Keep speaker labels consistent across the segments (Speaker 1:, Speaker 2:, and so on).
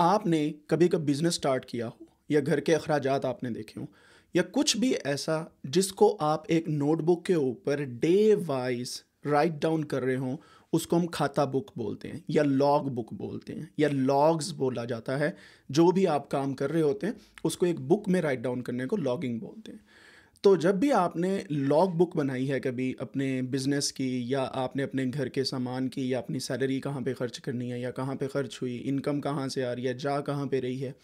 Speaker 1: आपने कभी कभी बिज़नेस स्टार्ट किया हो? या घर के अखराज आपने देखे हों? या कुछ भी ऐसा जिसको आप एक नोटबुक के ऊपर डे वाइज राइट डाउन कर रहे हों, उसको हम खाता बुक बोलते हैं, या लॉग बुक बोलते हैं, या लॉग्स बोला जाता है, जो भी आप काम कर रहे होते हैं, उसको एक बुक में राइट डाउन करने को लॉगिंग बोलते हैं। तो जब भी आपने लॉग बुक बनाई है कभी अपने बिज़नेस की या आपने अपने घर के सामान की या अपनी सैलरी कहाँ पे खर्च करनी है या कहाँ पे खर्च हुई इनकम कहाँ से आ रही है, जा कहाँ पे रही है,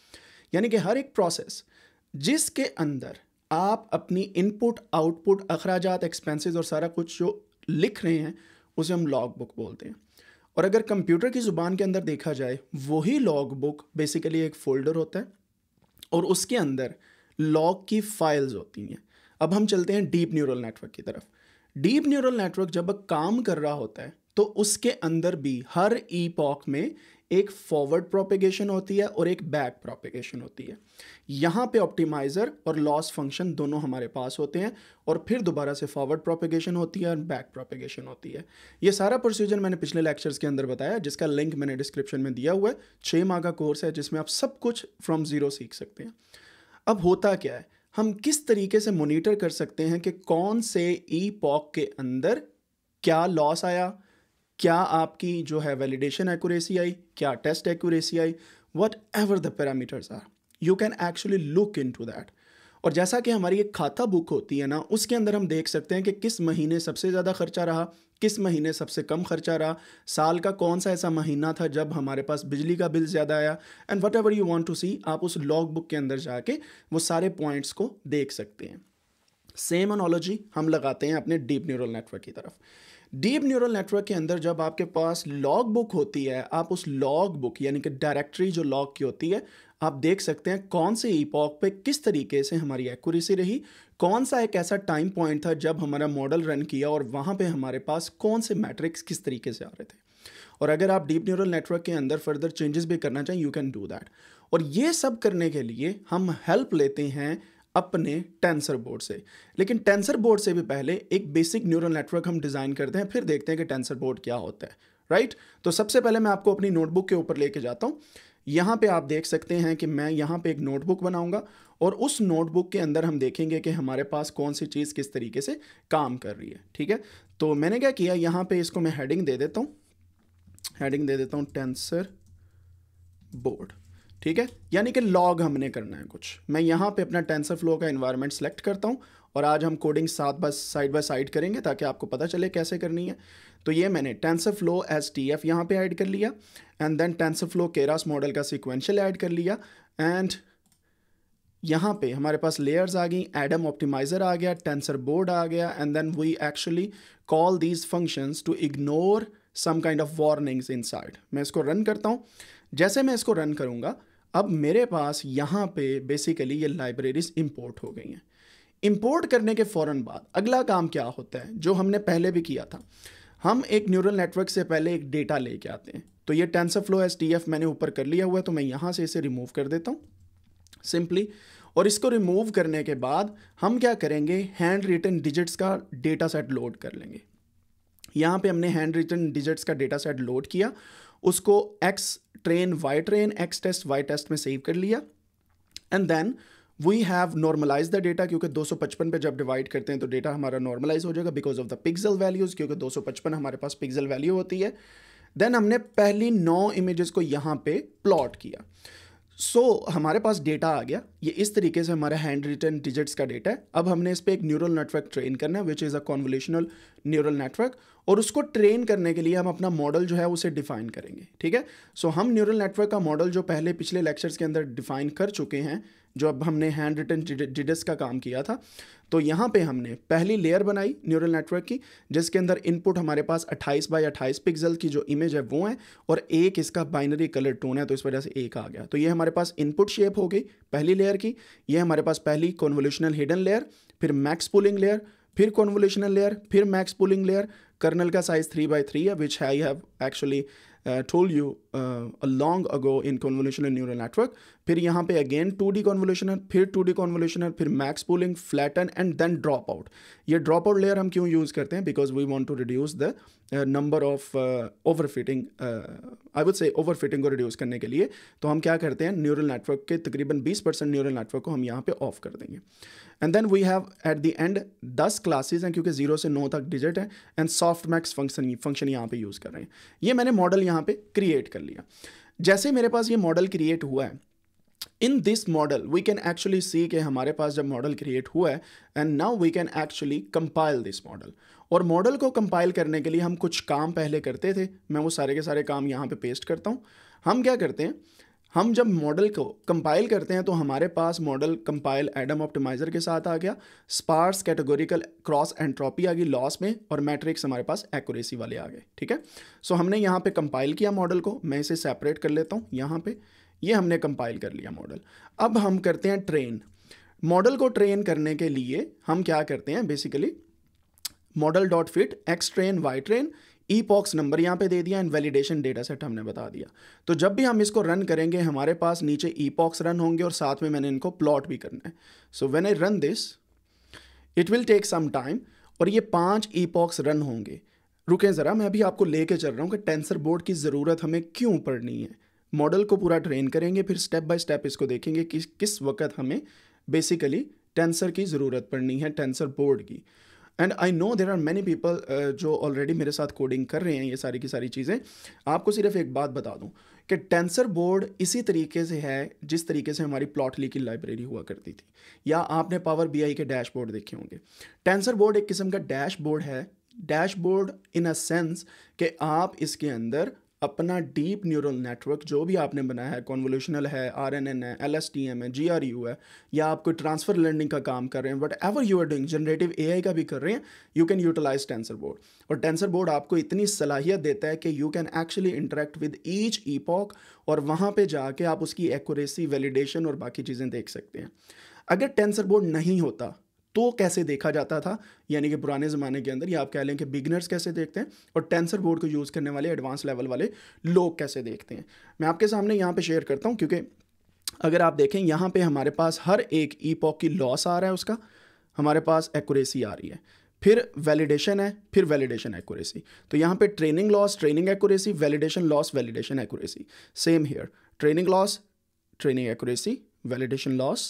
Speaker 1: यानी कि हर एक प्रोसेस जिसके अंदर आप अपनी इनपुट आउटपुट अखराज एक्सपेंसेस और सारा कुछ जो लिख रहे हैं, उसे हम लॉग बुक बोलते हैं। और अगर कंप्यूटर की ज़ुबान के अंदर देखा जाए, वही लॉग बुक बेसिकली एक फ़ोल्डर होता है और उसके अंदर लॉग की फाइल्स होती हैं। अब हम चलते हैं डीप न्यूरल नेटवर्क की तरफ़। डीप न्यूरल नेटवर्क जब काम कर रहा होता है तो उसके अंदर भी हर ई में एक फॉरवर्ड प्रोपेगेशन होती है और एक बैक प्रोपेगेशन होती है। यहाँ पे ऑप्टिमाइज़र और लॉस फ़ंक्शन दोनों हमारे पास होते हैं और फिर दोबारा से फॉरवर्ड प्रोपेगेशन होती है और बैक प्रोपेगेशन होती है। ये सारा प्रोसीजर मैंने पिछले लेक्चर्स के अंदर बताया, जिसका लिंक मैंने डिस्क्रिप्शन में दिया हुआ है। छः माह का कोर्स है जिसमें आप सब कुछ फ्रॉम ज़ीरो सीख सकते हैं। अब होता क्या है? हम किस तरीके से मोनीटर कर सकते हैं कि कौन से ई पॉक के अंदर क्या लॉस आया? क्या आपकी जो है वैलिडेशन एक्यूरेसी आई? क्या test accuracy I? Whatever the parameters are you can actually look into that और जैसा कि हमारी एक खाता बुक होती है ना, उसके अंदर हम देख सकते हैं कि किस महीने सबसे ज़्यादा खर्चा रहा, किस महीने सबसे कम खर्चा रहा, साल का कौन सा ऐसा महीना था जब हमारे पास बिजली का बिल ज़्यादा आया and whatever you want to see आप उस लॉग बुक के अंदर जाके वो सारे पॉइंट्स को देख सकते हैं। सेम अनोलॉजी हम लगाते हैं अपने डीप न्यूरल नेटवर्क की तरफ़। डीप न्यूरल नेटवर्क के अंदर जब आपके पास लॉग बुक होती है, आप उस लॉग बुक यानी कि डायरेक्टरी जो लॉग की होती है, आप देख सकते हैं कौन से ईपॉक पे किस तरीके से हमारी एक्यूरेसी रही, कौन सा एक ऐसा टाइम पॉइंट था जब हमारा मॉडल रन किया और वहाँ पे हमारे पास कौन से मैट्रिक्स किस तरीके से आ रहे थे। और अगर आप डीप न्यूरल नेटवर्क के अंदर फर्दर चेंजेस भी करना चाहें यू कैन डू दैट और ये सब करने के लिए हम हेल्प लेते हैं अपने टेंसर बोर्ड से। लेकिन टेंसर बोर्ड से भी पहले एक बेसिक न्यूरल नेटवर्क हम डिज़ाइन करते हैं, फिर देखते हैं कि टेंसर बोर्ड क्या होता है राइट तो सबसे पहले मैं आपको अपनी नोटबुक के ऊपर लेके जाता हूँ। यहाँ पे आप देख सकते हैं कि मैं यहाँ पे एक नोटबुक बनाऊँगा और उस नोटबुक के अंदर हम देखेंगे कि हमारे पास कौन सी चीज़ किस तरीके से काम कर रही है, ठीक है? तो मैंने क्या किया, यहाँ पे इसको मैं हेडिंग दे देता हूँ। हेडिंग दे देता हूँ टेंसर बोर्ड। ठीक है? यानी कि लॉग हमने करना है कुछ। मैं यहाँ पे अपना टेंसर फ्लो का इन्वायरमेंट सेलेक्ट करता हूँ और आज हम कोडिंग साथ बस साइड बाय साइड करेंगे ताकि आपको पता चले कैसे करनी है। तो ये मैंने TensorFlow as T F यहाँ पर ऐड कर लिया and then TensorFlow Keras model का सिक्वेंशल ऐड कर लिया एंड यहाँ पे हमारे पास लेयर्स आ गई एडम ऑप्टिमाइज़र आ गया टेंसर बोर्ड आ गया and then we actually call these functions to ignore some kind of warnings inside मैं इसको रन करता हूँ। जैसे मैं इसको रन करूँगा अब मेरे पास यहाँ पे बेसिकली ये लाइब्रेरीज इंपोर्ट हो गई हैं। इंपोर्ट करने के फ़ौर बाद अगला काम क्या होता है, जो हमने पहले भी किया था। हम एक न्यूरल नेटवर्क से पहले एक डेटा लेके आते हैं। तो ये TensorFlow as T F मैंने ऊपर कर लिया हुआ है तो मैं यहाँ से इसे रिमूव कर देता हूँ सिंपली और इसको रिमूव करने के बाद हम क्या करेंगे हैंड रिटन डिजिट्स का डेटा सेट लोड कर लेंगे। यहाँ पे हमने हैंड रिटन डिजिट्स का डेटा सेट लोड किया उसको X train Y train X test Y test में सेव कर लिया। And then we have normalize the data क्योंकि 255 पे जब डिवाइड करते हैं तो डेटा हमारा नॉर्मलाइज हो जाएगा because of the pixel values क्योंकि 255 हमारे पास पिक्सल वैल्यू होती है। देन हमने पहली नौ इमेजेस को यहाँ पे प्लॉट किया। सो so, हमारे पास डेटा आ गया। ये इस तरीके से हमारा हैंड रिटर्न डिजिट्स का डेटा है। अब हमने इस पर एक न्यूरल नेटवर्क ट्रेन करना है which is a convolutional neural network और उसको ट्रेन करने के लिए हम अपना मॉडल जो है उसे डिफाइन करेंगे ठीक है? सो so, हम न्यूरल नेटवर्क का मॉडल जो पहले पिछले लेक्चर्स के अंदर डिफाइन कर चुके हैं जो अब हमने हैंड रिटन डिडस का काम किया था तो यहाँ पे हमने पहली लेयर बनाई न्यूरल नेटवर्क की, जिसके अंदर इनपुट हमारे पास 28 बाई 28 पिक्सल की जो इमेज है वो है, और एक इसका बाइनरी कलर टोन है तो इस वजह से एक आ गया। तो ये हमारे पास इनपुट शेप हो गई पहली लेयर की, ये हमारे पास पहली कॉन्वोल्यूशनल हिडन लेयर फिर मैक्स पुलिंग लेयर फिर कॉन्वोल्यूशनल लेयर फिर मैक्स पुलिंग लेयर कर्नल का साइज़ थ्री बाई थ्री है which I have actually told you long ago in convolutional neural network फिर यहाँ पे अगेन टू डी कॉन्वोल्यूशनल फिर two D convolutional फिर max pooling flatten and then dropout ये dropout layer हम क्यों use करते हैं? Because we want to reduce the number of overfitting I would say overfitting को रिड्यूस करने के लिए। तो हम क्या करते हैं? न्यूरल नेटवर्क के तकरीबन बीस परसेंट न्यूरल नेटवर्क को हम यहाँ पे ऑफ़ कर देंगे। And then we have at the end दस क्लासेज हैं, क्योंकि ज़ीरो से नौ तक डिजिट है and softmax function function यहाँ पे यूज़ कर रहे हैं। ये मैंने मॉडल यहाँ पे क्रिएट कर लिया। जैसे मेरे पास ये मॉडल क्रिएट हुआ है in this model we can actually see कि हमारे पास जब मॉडल क्रिएट हुआ है and now we can actually compile this model और मॉडल को कंपाइल करने के लिए हम कुछ काम पहले करते थे। मैं वो सारे के सारे काम यहाँ पे पेस्ट करता हूँ। हम क्या करते हैं? हम जब मॉडल को कंपाइल करते हैं तो हमारे पास मॉडल कंपाइल एडम ऑप्टिमाइज़र के साथ आ गया। स्पार्स कैटेगोरिकल क्रॉस एंट्रोपी आ गई लॉस में, और मैट्रिक्स हमारे पास एक्यूरेसी वाले आ गए, ठीक है? सो हमने यहाँ पे कंपाइल किया मॉडल को। मैं इसे सेपरेट कर लेता हूँ, यहाँ पे। ये हमने कंपाइल कर लिया मॉडल अब हम करते हैं ट्रेन मॉडल को ट्रेन करने के लिए हम क्या करते हैं? Basically model dot fit X train Y train epochs number यहाँ पे दे दिया एंड वैलिडेशन डेटा सेट हमने बता दिया। तो जब भी हम इसको रन करेंगे, हमारे पास नीचे ई पॉक्स रन होंगे और साथ में मैंने इनको प्लॉट भी करना है। So when I run this it will take some time और ये पाँच ई पॉक्स रन होंगे। रुकें ज़रा, मैं अभी आपको लेके चल रहा हूँ कि टेंसर बोर्ड की ज़रूरत हमें क्यों पड़नी है। मॉडल को पूरा ट्रेन करेंगे, फिर स्टेप बाय स्टेप इसको देखेंगे कि किस वक्त हमें बेसिकली टेंसर की ज़रूरत पड़नी है टेंसर बोर्ड की। And I know there are many people जो ऑलरेडी मेरे साथ कोडिंग कर रहे हैं ये सारी की सारी चीज़ें। आपको सिर्फ़ एक बात बता दूँ कि टेंसर बोर्ड इसी तरीके से है जिस तरीके से हमारी प्लॉटली की लाइब्रेरी हुआ करती थी। या आपने पावर बी के डैशबोर्ड देखे होंगे। टेंसर बोर्ड एक किस्म का डैशबोर्ड है। डैशबोर्ड इन अ सेंस कि आप इसके अंदर अपना डीप न्यूरल नेटवर्क जो भी आपने बनाया है कॉन्वोल्यूशनल है आर एन एन है एल एस टी एम है जी आर यू है, या आप कोई ट्रांसफ़र लर्निंग का काम कर रहे हैं whatever you are doing generative A I का भी कर रहे हैं you can utilize TensorBoard और टेंसर बोर्ड आपको इतनी सलाहियत देता है कि you can actually interact with each epoch और वहाँ पर जाके आप उसकी एक्यूरेसी वैलिडेशन और बाकी चीज़ें देख सकते हैं। अगर टेंसर बोर्ड नहीं होता तो कैसे देखा जाता था? यानी कि पुराने ज़माने के अंदर, या आप कह लें कि बिगनर्स कैसे देखते हैं? और टेंसर बोर्ड को यूज़ करने वाले एडवांस लेवल वाले लोग कैसे देखते हैं? मैं आपके सामने यहाँ पे शेयर करता हूँ, क्योंकि अगर आप देखें, यहाँ पे हमारे पास हर एक ई की लॉस आ रहा है उसका। हमारे पास एक्यूरेसी आ रही है। फिर वैलिडेशन है, फिर वैलिडेशन एक्यूरेसी तो यहाँ पे training loss training accuracy validation loss validation accuracy same here training loss training accuracy validation loss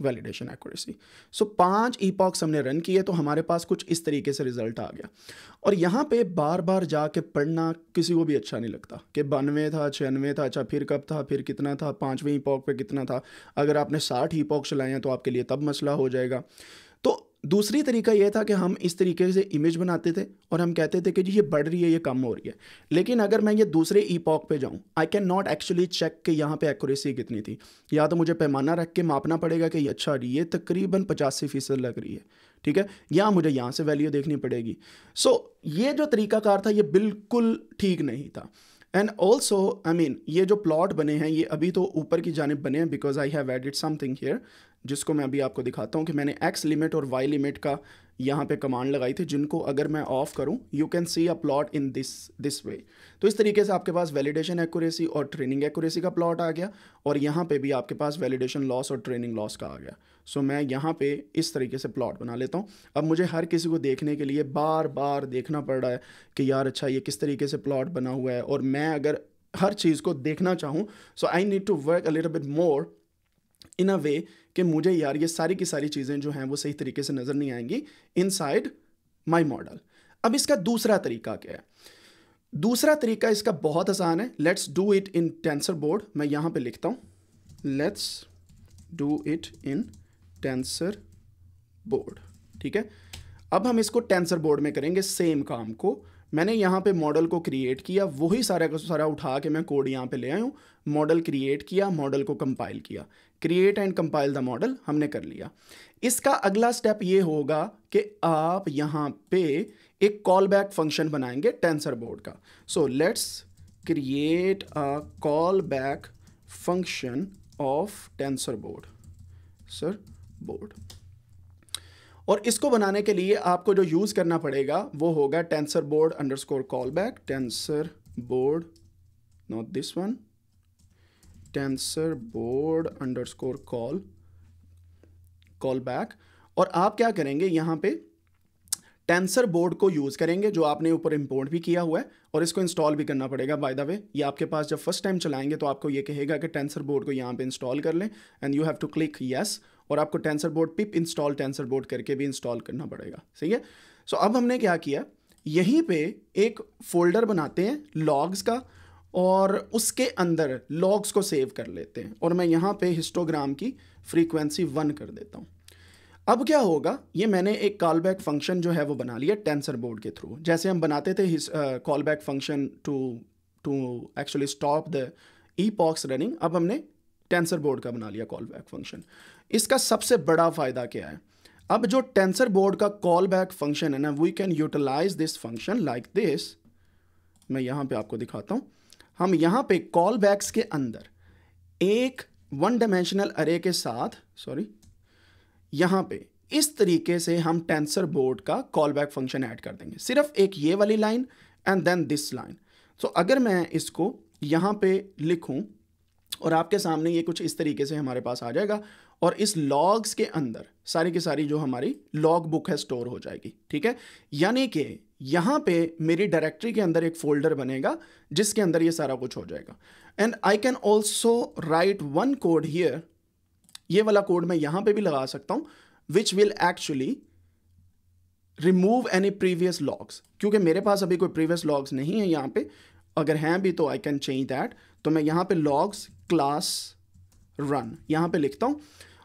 Speaker 1: validation accuracy सो पाँच ईपॉक्स हमने रन किए तो हमारे पास कुछ इस तरीके से रिज़ल्ट आ गया। और यहाँ पे बार बार जाके पढ़ना किसी को भी अच्छा नहीं लगता कि बानवे था, छियानवे था अच्छा फिर कब था, फिर कितना था, पाँचवें ईपॉक पे कितना था। अगर आपने साठ ईपॉक चलाए हैं तो आपके लिए तब मसला हो जाएगा। दूसरी तरीका यह था कि हम इस तरीके से इमेज बनाते थे और हम कहते थे कि जी ये बढ़ रही है ये कम हो रही है। लेकिन अगर मैं ये दूसरे ई पॉक पर जाऊँ I can not actually check कि यहाँ पे एक्यूरेसी कितनी थी। या तो मुझे पैमाना रख के मापना पड़ेगा कि अच्छा ये तकरीबन पचासी फ़ीसद लग रही है ठीक है? या मुझे यहाँ से वैल्यू देखनी पड़ेगी। सो so, ये जो तरीकाकार था ये बिल्कुल ठीक नहीं था। एंड ऑल्सो आई मीन ये जो प्लॉट बने हैं ये अभी तो ऊपर की जानब बने हैं because I have added something here जिसको मैं अभी आपको दिखाता हूँ कि मैंने एक्स लिमिट और वाई लिमिट का यहाँ पे कमांड लगाई थी जिनको अगर मैं ऑफ़ करूँ you can see a plot in this this way तो इस तरीके से आपके पास वैलिडेशन एक्यूरेसी और ट्रेनिंग एक्यूरेसी का प्लॉट आ गया और यहाँ पे भी आपके पास वैलिडेशन लॉस और ट्रेनिंग लॉस का आ गया। सो so, मैं यहाँ पे इस तरीके से प्लॉट बना लेता हूँ। अब मुझे हर किसी को देखने के लिए बार बार देखना पड़ रहा है कि यार अच्छा ये किस तरीके से प्लॉट बना हुआ है? और मैं अगर हर चीज़ को देखना चाहूँ so I need to work a little bit more in a way कि मुझे यार ये सारी की सारी चीज़ें जो हैं वो सही तरीके से नज़र नहीं आएँगी इन साइड माई मॉडल अब इसका दूसरा तरीका क्या है? दूसरा तरीका इसका बहुत आसान है। Let's do it in TensorBoard मैं यहाँ पे लिखता हूँ। Let's do it in TensorBoard ठीक है? अब हम इसको टेंसर बोर्ड में करेंगे सेम काम को। मैंने यहाँ पे मॉडल को क्रिएट किया। वही सारा का सारा उठा के मैं कोड यहाँ पे ले आया हूँ। मॉडल क्रिएट किया मॉडल को कंपाइल किया। Create and compile the model हमने कर लिया। इसका अगला स्टेप ये होगा कि आप यहाँ पे एक कॉल बैक फ़ंक्शन बनाएँगे टेंसर बोर्ड का। So let's create a callback function of TensorBoard sir board और इसको बनाने के लिए आपको जो यूज़ करना पड़ेगा वो होगा TensorBoard underscore callback TensorBoard not this one TensorBoard underscore call callback और आप क्या करेंगे यहाँ पे? टेंसर बोर्ड को यूज़ करेंगे जो आपने ऊपर इंपोर्ट भी किया हुआ है और इसको इंस्टॉल भी करना पड़ेगा बाय द वे ये आपके पास जब फ़र्स्ट टाइम चलाएँगे तो आपको ये कहेगा कि टेंसर बोर्ड को यहाँ पे इंस्टॉल कर लें and you have to click yes और आपको TensorBoard pip install TensorBoard करके भी इंस्टॉल करना पड़ेगा। सही है? सो so, अब हमने क्या किया? यहीं पे एक फोल्डर बनाते हैं लॉग्स का और उसके अंदर लॉग्स को सेव कर लेते हैं। और मैं यहाँ पे हिस्टोग्राम की फ्रीक्वेंसी वन कर देता हूँ। अब क्या होगा? ये मैंने एक कॉल बैक फ़ंक्शन जो है वो बना लिया टेंसर बोर्ड के थ्रू जैसे हम बनाते थे callback function to to actually stop the epochs running अब हमने टेंसर बोर्ड का बना लिया कॉल बैक फ़ंक्शन इसका सबसे बड़ा फ़ायदा क्या है? अब जो टेंसर बोर्ड का कॉल बैक फ़ंक्शन है ना we can utilise this function like this मैं यहाँ पे आपको दिखाता हूँ। हम यहाँ पे कॉल बैक्स के अंदर एक वन डायमेंशनल अरे के साथ सॉरी यहाँ पे इस तरीके से हम टेंसर बोर्ड का कॉल बैक फ़ंक्शन ऐड कर देंगे। सिर्फ़ एक ये वाली line and then this line so अगर मैं इसको यहाँ पे लिखूँ और आपके सामने ये कुछ इस तरीके से हमारे पास आ जाएगा और इस लॉग्स के अंदर सारी की सारी जो हमारी लॉग बुक है स्टोर हो जाएगी, ठीक है? यानी कि यहाँ पे मेरी डायरेक्टरी के अंदर एक फोल्डर बनेगा, जिसके अंदर ये सारा कुछ हो जाएगा। And I can also write one code here ये वाला कोड मैं यहाँ पे भी लगा सकता हूँ which will actually remove any previous logs क्योंकि मेरे पास अभी कोई प्रीवियस लॉग्स नहीं है यहाँ पे। अगर हैं भी तो आई कैन चेंज दैट तो मैं यहाँ पे लॉग्स क्लास रन यहाँ पे लिखता हूँ।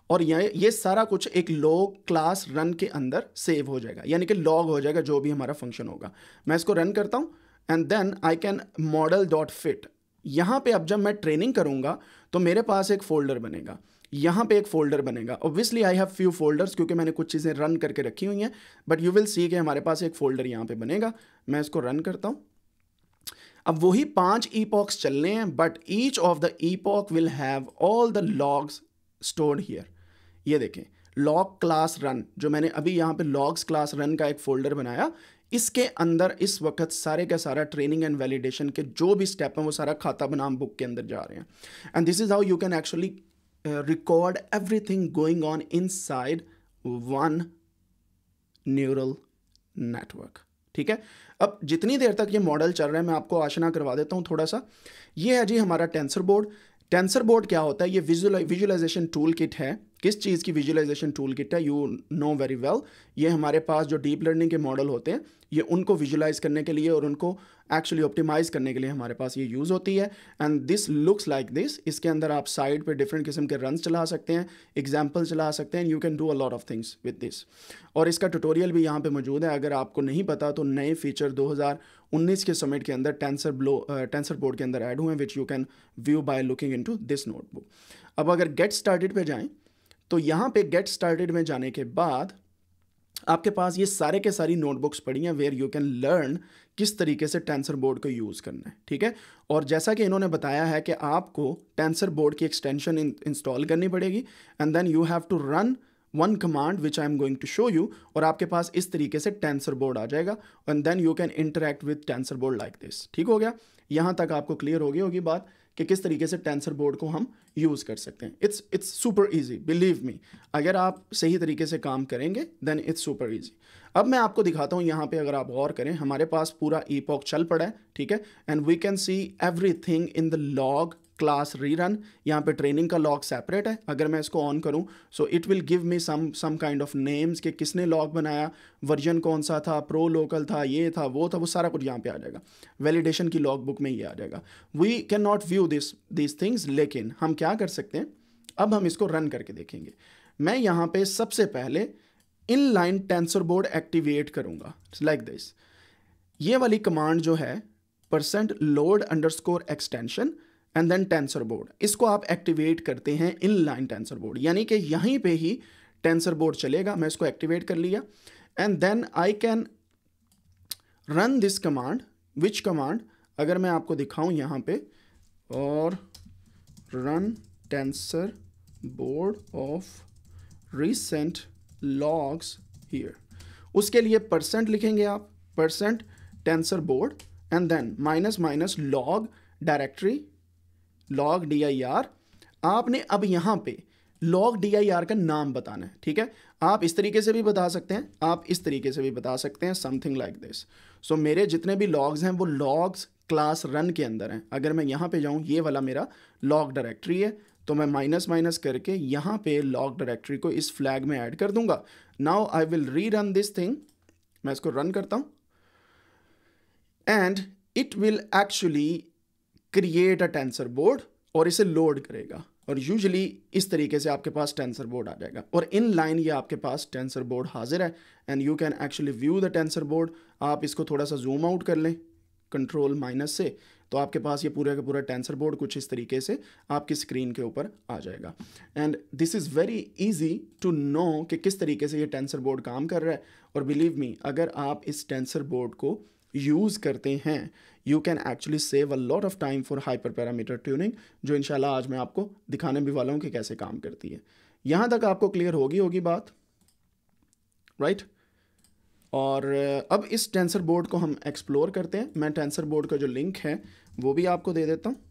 Speaker 1: और ये ये सारा कुछ एक लॉग क्लास रन के अंदर सेव हो जाएगा। यानी कि लॉग हो जाएगा, जो भी हमारा फ़ंक्शन होगा। मैं इसको रन करता हूँ and then I can model dot fit यहाँ पे अब जब मैं ट्रेनिंग करूँगा तो मेरे पास एक फोल्डर बनेगा। यहाँ पे एक फोल्डर बनेगा। Obviously I have few folders क्योंकि मैंने कुछ चीज़ें रन करके रखी हुई हैं बट यू विल सी कि हमारे पास एक फोल्डर यहाँ पे बनेगा। मैं इसको रन करता हूँ। अब वही पाँच ई पॉक्स चलने हैं but each of the epoch will have all the logs stored here ये देखें लॉग क्लास रन जो मैंने अभी यहाँ पे लॉग्स क्लास रन का एक फोल्डर बनाया इसके अंदर इस वक्त सारे का सारा ट्रेनिंग एंड वैलिडेशन के जो भी स्टेप हैं वो सारा खाता बनाम बुक के अंदर जा रहे हैं। And this is how you can actually Uh, record going on inside one neural network ठीक है? अब जितनी देर तक ये मॉडल चल रहा है मैं आपको आशना करवा देता हूँ थोड़ा सा। ये है जी हमारा टेंसर बोर्ड टेंसर बोर्ड क्या होता है? ये विजुअल विजुअलाइजेशन टूल किट है। किस चीज़ की विजुअलाइजेशन टूल किट है यू नो वेरी वेल ये हमारे पास जो डीप लर्निंग के मॉडल होते हैं, ये उनको विजुलाइज करने के लिए और उनको एक्चुअली ऑप्टिमाइज करने के लिए हमारे पास ये यूज़ होती है. And this looks like this इसके अंदर आप साइड पे डिफरेंट किस्म के रन चला सकते हैं एग्ज़ाम्पल चला सकते हैं you can do a lot of things with this और इसका ट्यूटोरियल भी यहाँ पे मौजूद है. अगर आपको नहीं पता तो नए फीचर 2019 के समिट के अंदर टेंसर ब्लो टेंसर बोर्ड के अंदर ऐड हुए हैं which you can view by looking in this notebook अब अगर गेट स्टार्टेड पे जाएँ तो यहाँ पे गेट स्टार्टेड में जाने के बाद आपके पास ये सारे के सारी नोटबुक्स पड़ी हैं वेयर यू कैन लर्न किस तरीके से टेंसर बोर्ड को यूज़ करना है, ठीक है? और जैसा कि इन्होंने बताया है कि आपको टेंसर बोर्ड की एक्सटेंशन इंस्टॉल करनी पड़ेगी and then you have to run one command which I am going to show you और आपके पास इस तरीके से टेंसर बोर्ड आ जाएगा and then you can interact with TensorBoard like this ठीक हो गया? यहाँ तक आपको क्लियर हो गई होगी बात। कि किस तरीके से टेंसर बोर्ड को हम यूज़ कर सकते हैं। It's it's super easy believe me अगर आप सही तरीके से काम करेंगे देन इट्स सुपर इजी अब मैं आपको दिखाता हूँ यहाँ पे अगर आप गौर करें, हमारे पास पूरा ई चल पड़ा है, ठीक है? And we can see everything in the log class rerun यहाँ पे ट्रेनिंग का लॉग सेपरेट है, अगर मैं इसको ऑन करूँ so it will give me some some kind of names कि किसने लॉग बनाया वर्जन कौन सा था प्रो लोकल था, ये था, वो था, वो सारा कुछ यहाँ पे आ जाएगा। वैलिडेशन की लॉग बुक में ये आ जाएगा। We can not view this this things लेकिन हम क्या कर सकते हैं? अब हम इसको रन करके देखेंगे। मैं यहाँ पे सबसे पहले in line TensorBoard activate करूँगा लाइक दिस ये वाली कमांड जो है percent load underscore extension and then TensorBoard इसको आप एक्टिवेट करते हैं इन लाइन टेंसर बोर्ड यानी कि यहीं पे ही टेंसर बोर्ड चलेगा। मैं इसको एक्टिवेट कर लिया। And then I can run this command which command अगर मैं आपको दिखाऊँ यहाँ पे, और run TensorBoard of recent logs here उसके लिए परसेंट लिखेंगे आप। Percent TensorBoard and then minus minus log directory log D I R आपने अब यहाँ पे लॉग डी आई आर का नाम बताना है, ठीक है? आप इस तरीके से भी बता सकते हैं, आप इस तरीके से भी बता सकते हैं समथिंग लाइक दिस सो मेरे जितने भी लॉग्स हैं, वो लॉग्स क्लास रन के अंदर हैं। अगर मैं यहाँ पे जाऊँ, ये वाला मेरा लॉग डायरेक्टरी है तो मैं माइनस माइनस करके यहाँ पे लॉग डायरेक्टरी को इस फ्लैग में ऐड कर दूँगा। Now I will rerun this thing मैं इसको रन करता हूँ। And it will actually create a TensorBoard और इसे लोड करेगा। और यूजली इस तरीके से आपके पास टेंसर बोर्ड आ जाएगा। और इन लाइन ये आपके पास टेंसर बोर्ड हाजिर है। And you can actually view the TensorBoard आप इसको थोड़ा सा जूम आउट कर लें कंट्रोल माइनस से। तो आपके पास ये पूरा का पूरा टेंसर बोर्ड कुछ इस तरीके से आपकी स्क्रीन के ऊपर आ जाएगा। And this is very easy to know कि किस तरीके से ये टेंसर बोर्ड काम कर रहा है। और बिलीव मी अगर आप इस टेंसर बोर्ड को यूज़ करते हैं you can actually save a lot of time for hyperparameter tuning जो इनशाला आज मैं आपको दिखाने भी वाला हूँ कि कैसे काम करती है। यहाँ तक आपको क्लियर होगी होगी बात। Right right? और अब इस टेंसर बोर्ड को हम एक्सप्लोर करते हैं। मैं टेंसर बोर्ड का जो लिंक है, वो भी आपको दे देता हूँ।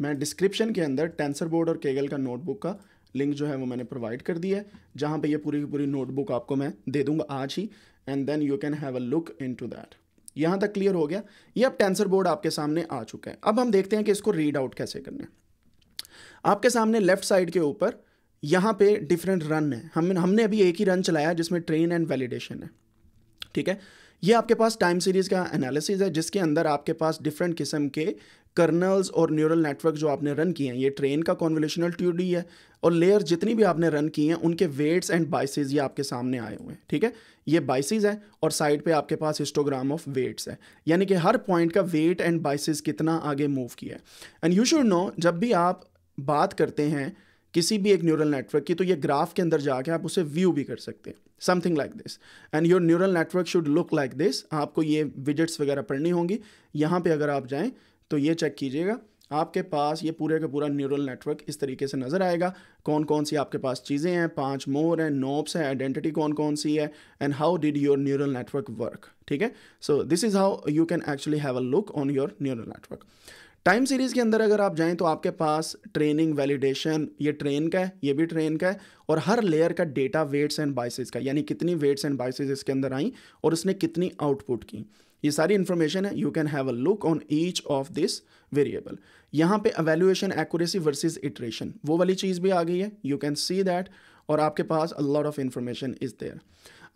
Speaker 1: मैं डिस्क्रिप्शन के अंदर टेंसर बोर्ड और केगल का नोटबुक का लिंक जो है वो मैंने प्रोवाइड कर दिया है, जहाँ पे ये पूरी की पूरी नोटबुक आपको मैं दे दूँगा आज ही and then you can have a look into that यहाँ तक क्लियर हो गया। ये अब टेंसर बोर्ड आपके सामने आ चुका है। अब हम देखते हैं कि इसको रीड आउट कैसे करना है। आपके सामने लेफ़्ट साइड के ऊपर यहाँ पे डिफरेंट रन है। हम, हमने अभी एक ही रन चलाया जिसमें ट्रेन एंड वैलिडेशन है। ठीक है? ये आपके पास टाइम सीरीज़ का एनालिसिस है, जिसके अंदर आपके पास डिफरेंट किस्म के कर्नल्स और न्यूरल नेटवर्क जो आपने रन किए हैं, ये ट्रेन का कॉन्वोल्यूशनल ट्यूडी है और लेयर जितनी भी आपने रन की हैं, उनके वेट्स एंड बाइसेस ये आपके सामने आए हुए हैं, ठीक है? ये बाइसेस हैं और साइड पे आपके पास हिस्टोग्राम ऑफ़ वेट्स है। यानी कि हर पॉइंट का वेट एंड बाइसेस कितना आगे मूव किया है। एंड यू शुड नो जब भी आप बात करते हैं किसी भी एक न्यूरल नेटवर्क की तो ये ग्राफ के अंदर जाके आप उसे व्यू भी कर सकते हैं। Something like this and your neural network should look like this आपको ये विजिट्स वगैरह पढ़नी होंगी। यहाँ पे अगर आप जाएँ तो ये चेक कीजिएगा। आपके पास ये पूरे का पूरा न्यूरल नेटवर्क इस तरीके से नज़र आएगा। कौन कौन सी आपके पास चीज़ें हैं? पाँच मोर हैं, नोब्स हैं आइडेंटिटी कौन कौन सी है? And how did your neural network work ठीक है? So this is how you can actually have a look on your neural network time series के अंदर अगर आप जाएँ तो आपके पास ट्रेनिंग वैलिडेशन ये ट्रेन का है, ये भी ट्रेन का है। और हर लेयर का डेटा वेट्स एंड बाइसेस का, यानी कितनी वेट्स एंड बाइसेस इसके अंदर आई और उसने कितनी आउटपुट की। ये सारी इन्फॉर्मेशन है you can have a look on each of this variable यहाँ पे अवेल्यूएशन एक्यूरेसी वर्सेस इटरेशन वो वाली चीज़ भी आ गई है यू कैन सी दैट और आपके पास a lot of information is there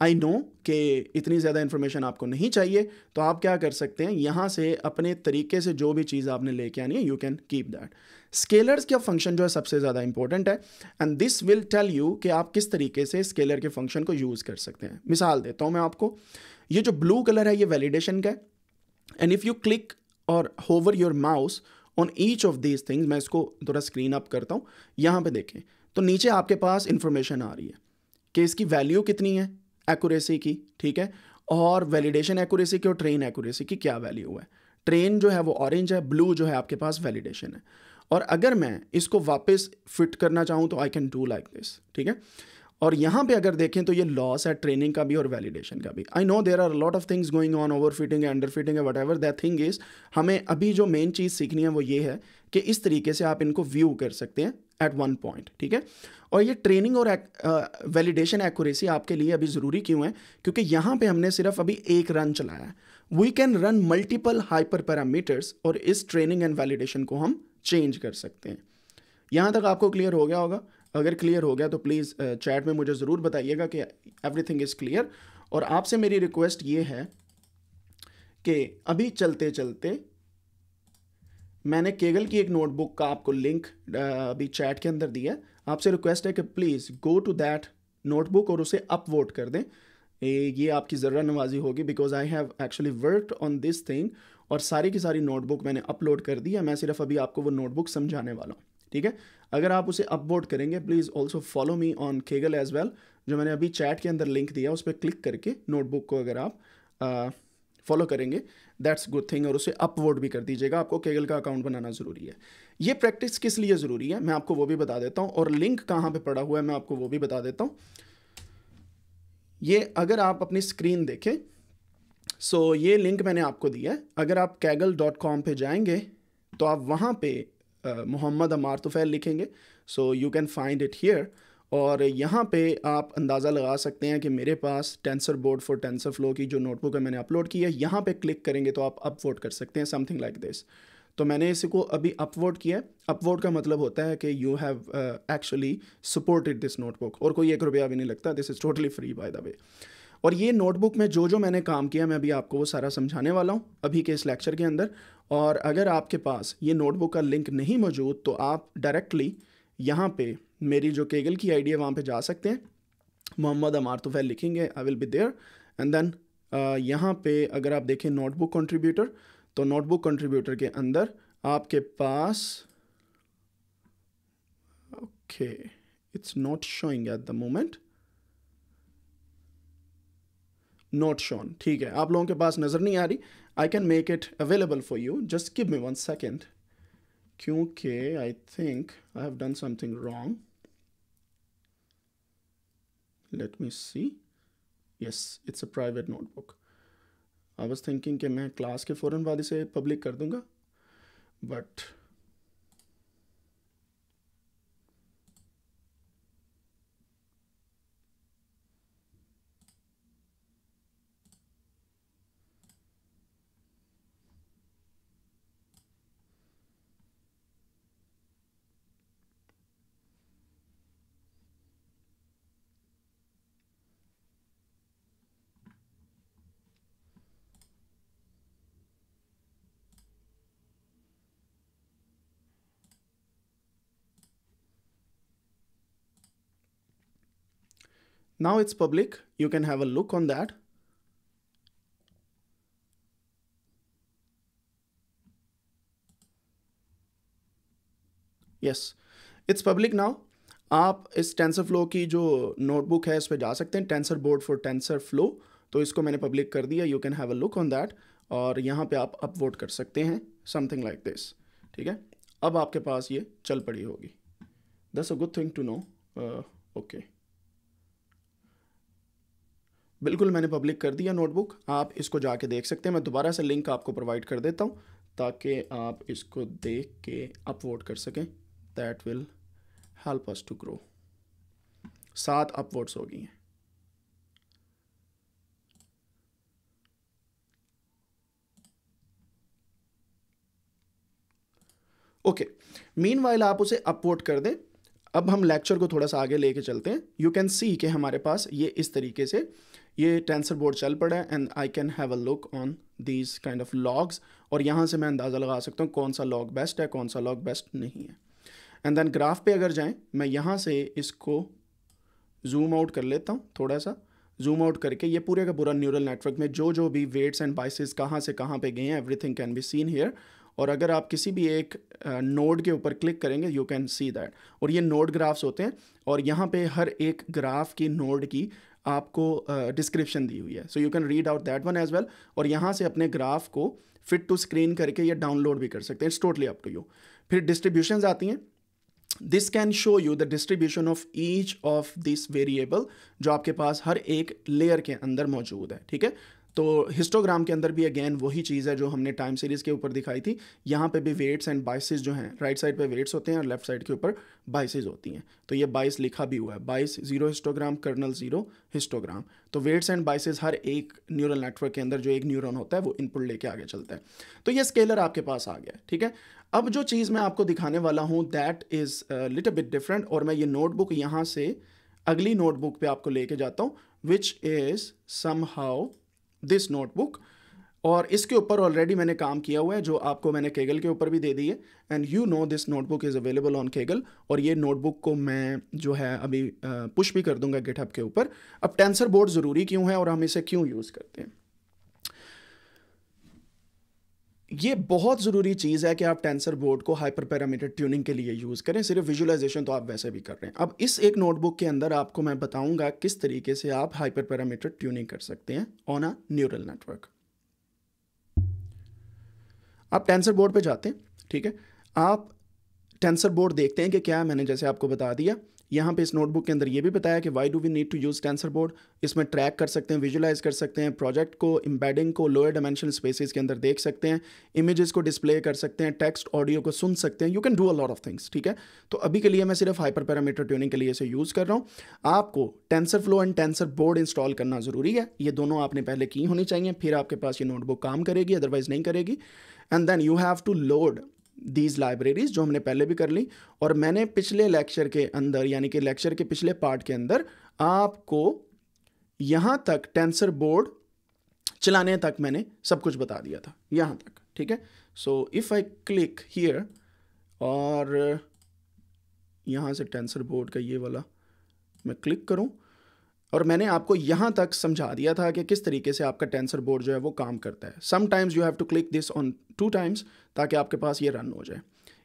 Speaker 1: I know कि इतनी ज़्यादा इन्फॉर्मेशन आपको नहीं चाहिए तो आप क्या कर सकते हैं, यहाँ से अपने तरीके से जो भी चीज़ आपने लेके आनी है you can keep that scalars का फ़ंक्शन जो है सबसे ज़्यादा इंपॉर्टेंट है and this will tell you कि आप किस तरीके से स्केलर के फ़ंक्शन को यूज़ कर सकते हैं. मिसाल देता हूँ मैं आपको ये जो ब्लू कलर है, ये वैलिडेशन का है। एंड इफ़ यू क्लिक और hover your mouse on each of these things मैं इसको थोड़ा स्क्रीन अप करता हूँ। यहाँ पे देखें तो नीचे आपके पास इंफॉर्मेशन आ रही है कि इसकी वैल्यू कितनी है एक्यूरेसी की, ठीक है? और वैलिडेशन एक्यूरेसी की और ट्रेन एक्यूरेसी की क्या वैल्यू है? ट्रेन जो है, वो ऑरेंज है ब्लू जो है, आपके पास वैलिडेशन है। और अगर मैं इसको वापस फिट करना चाहूँ तो I can do like this ठीक है? और यहाँ पे अगर देखें तो ये लॉस है ट्रेनिंग का भी और वैलिडेशन का भी। I know there are lot of things going on overfitting underfitting whatever that thing is हमें अभी जो मेन चीज़ सीखनी है वो ये है कि इस तरीके से आप इनको व्यू कर सकते हैं एट वन पॉइंट ठीक है? और ये ट्रेनिंग और वैलिडेशन एक्यूरेसी आपके लिए अभी ज़रूरी क्यों है? क्योंकि यहाँ पे हमने सिर्फ़ अभी एक रन चलाया है। We can run multiple hyperparameters और इस ट्रेनिंग एंड वैलिडेशन को हम चेंज कर सकते हैं। यहाँ तक आपको क्लियर हो गया होगा? अगर क्लियर हो गया तो प्लीज़ चैट में मुझे ज़रूर बताइएगा कि एवरीथिंग इज़ क्लियर और आपसे मेरी रिक्वेस्ट ये है कि अभी चलते चलते मैंने केगल की एक नोटबुक का आपको लिंक अभी चैट के अंदर दिया आपसे रिक्वेस्ट है कि please go to that notebook और उसे अपवोट कर दें। ये आपकी ज़रूर नवाजी होगी because I have actually worked on this thing और सारी की सारी नोटबुक मैंने अपलोड कर दी है। मैं सिर्फ़ अभी आपको वो नोटबुक समझाने वाला हूँ। ठीक है? अगर आप उसे अपवोट करेंगे please also follow me on Kaggle as well जो मैंने अभी चैट के अंदर लिंक दिया उस पर क्लिक करके नोटबुक को अगर आप फॉलो करेंगे दैट्स गुड थिंग और उसे अपवोड भी कर दीजिएगा। आपको केगल का अकाउंट बनाना ज़रूरी है। ये प्रैक्टिस किस लिए ज़रूरी है? मैं आपको वो भी बता देता हूँ और लिंक कहाँ पे पड़ा हुआ है मैं आपको वो भी बता देता हूँ। ये अगर आप अपनी स्क्रीन देखें सो so, ये लिंक मैंने आपको दिया है। अगर आप कैगल डॉट कॉम पर जाएँगे तो आप वहाँ पे मोहम्मद अमार तुफ़ैल लिखेंगे। So you can find it here और यहाँ पे आप अंदाज़ा लगा सकते हैं कि मेरे पास TensorBoard for TensorFlow की जो नोटबुक है मैंने अपलोड की है, यहाँ पे क्लिक करेंगे तो आप अपवोड कर सकते हैं समथिंग लाइक दिस तो मैंने इसी को अभी अपवोड किया है। अपवोड का मतलब होता है कि you have actually supported this notebook और कोई एक रुपया भी नहीं लगता। This is totally free by the way और ये नोटबुक में जो जो मैंने काम किया, मैं अभी आपको वो सारा समझाने वाला हूँ। अभी के इस लेक्चर के अंदर। और अगर आपके पास ये नोटबुक का लिंक नहीं मौजूद तो आप डायरेक्टली यहाँ पे मेरी जो केगल की आईडी है, वहाँ पे जा सकते हैं। मोहम्मद अमार तुफैल लिखेंगे I will be there and then यहाँ पे अगर आप देखें नोटबुक कंट्रीब्यूटर तो नोटबुक कंट्रीब्यूटर के अंदर आपके पास okay it's not showing at the moment not shown ठीक है। आप लोगों के पास नज़र नहीं आ रही। I can make it available for you just give me one second क्योंकि I think I have done something wrong let me see yes it's a private notebook I was thinking कि मैं क्लास के फ़ौरन बाद इसे public कर दूंगा but Now it's public. You can have a look on that. Yes, it's public now. आप इस टेंसर फ्लो की जो नोटबुक है इस पर जा सकते हैं। TensorBoard for TensorFlow तो इसको मैंने पब्लिक कर दिया। You can have a look on that और यहाँ पे आप अपवोट कर सकते हैं। समथिंग लाइक दिस ठीक है? अब आपके पास ये चल पड़ी होगी। This a good thing to know okay बिल्कुल मैंने पब्लिक कर दिया नोटबुक आप इसको जाके देख सकते हैं। मैं दोबारा से लिंक आपको प्रोवाइड कर देता हूँ, ताकि आप इसको देख के अपवोड कर सकें। That will help us to grow सात अपवोड्स हो गई हैं। ओके मीन वाइल आप उसे अपवोड कर दें। अब हम लेक्चर को थोड़ा सा आगे लेके चलते हैं। यू कैन सी कि हमारे पास ये इस तरीके से ये टेंसर बोर्ड चल पड़ा है and I can have a look on these kind of logs और यहाँ से मैं अंदाज़ा लगा सकता हूँ कौन सा लॉग बेस्ट है, कौन सा लॉग बेस्ट नहीं है। एंड देन ग्राफ पे अगर जाएँ, मैं यहाँ से इसको जूम आउट कर लेता हूँ थोड़ा सा। जूम आउट करके ये पूरे का पूरा न्यूरल नेटवर्क में जो जो भी वेट्स एंड बाइसेस कहाँ से कहाँ पे गए हैं everything can be seen here और अगर आप किसी भी एक नोड के ऊपर क्लिक करेंगे यू कैन सी दैट और ये नोड ग्राफ्स होते हैं, और यहाँ पे हर एक ग्राफ की नोड की आपको डिस्क्रिप्शन दी हुई है। So you can read out that one as well और यहाँ से अपने ग्राफ को फिट टू स्क्रीन करके या डाउनलोड भी कर सकते हैं। It's totally up to you फिर डिस्ट्रीब्यूशन आती हैं। This can show you the distribution of each of this variable जो आपके पास हर एक लेयर के अंदर मौजूद है। ठीक है? तो हिस्टोग्राम के अंदर भी अगेन वही चीज़ है जो हमने टाइम सीरीज़ के ऊपर दिखाई थी। यहाँ पे भी वेट्स एंड बाइसेस जो हैं राइट साइड पे वेट्स होते हैं और लेफ़्ट साइड के ऊपर बाइसेस होती हैं। तो ये बाइस लिखा भी हुआ है। Bias zero histogram kernel zero histogram तो वेट्स एंड बाइसेस हर एक न्यूरल नेटवर्क के अंदर जो एक न्यूरॉन होता है, वो इनपुट लेके आगे चलता है। तो ये स्केलर आपके पास आ गया ठीक है? अब जो चीज़ मैं आपको दिखाने वाला हूँ that is little bit different और मैं ये नोटबुक यहाँ से अगली नोटबुक पे आपको लेके जाता हूँ which is somehow this notebook और इसके ऊपर ऑलरेडी मैंने काम किया हुआ है, जो आपको मैंने केगल के ऊपर भी दे दी है। And you know this notebook is available on Kaggle और ये नोटबुक को मैं जो है अभी पुश भी कर दूँगा गिटहब के ऊपर। अब टेंसर बोर्ड ज़रूरी क्यों है और हम इसे क्यों यूज़ करते हैं? ये बहुत ज़रूरी चीज़ है कि आप टेंसर बोर्ड को हाइपर पैरामीटर ट्यूनिंग के लिए यूज़ करें। सिर्फ़ विजुअलाइजेशन तो आप वैसे भी कर रहे हैं। अब इस एक नोटबुक के अंदर आपको मैं बताऊँगा किस तरीके से आप हाइपर पैरामीटर ट्यूनिंग कर सकते हैं ऑन अ न्यूरल नेटवर्क आप टेंसर बोर्ड पे जाते हैं, ठीक है? आप टेंसर बोर्ड देखते हैं कि क्या है, मैंने जैसे आपको बता दिया। यहाँ पे इस नोटबुक के अंदर ये भी बताया कि why do we need to use TensorBoard इसमें ट्रैक कर सकते हैं विजुलाइज कर सकते हैं प्रोजेक्ट को इम्बेडिंग को लोअर डायमेंशनल स्पेसिस के अंदर देख सकते हैं इमेजेस को डिस्प्ले कर सकते हैं टेक्स्ट ऑडियो को सुन सकते हैं you can do a lot of things ठीक है? तो अभी के लिए मैं सिर्फ़ हाइपर पैरामीटर ट्यूनिंग के लिए इसे यूज़ कर रहा हूँ। आपको TensorFlow and TensorBoard install करना ज़रूरी है। ये दोनों आपने पहले की होनी चाहिए, फिर आपके पास ये नोटबुक काम करेगी अदरवाइज़ नहीं करेगी। And then you have to load these libraries जो हमने पहले भी कर ली। और मैंने पिछले लेक्चर के अंदर, यानी कि लेक्चर के पिछले पार्ट के अंदर आपको यहाँ तक टेंसर बोर्ड चलाने तक मैंने सब कुछ बता दिया था। यहाँ तक, ठीक है? So if I click here और यहाँ से टेंसर बोर्ड का ये वाला मैं क्लिक करूँ और मैंने आपको यहाँ तक समझा दिया था कि किस तरीके से आपका टेंसर बोर्ड जो है वो काम करता है। Sometimes you have to click this on two times ताकि आपके पास ये रन हो जाए।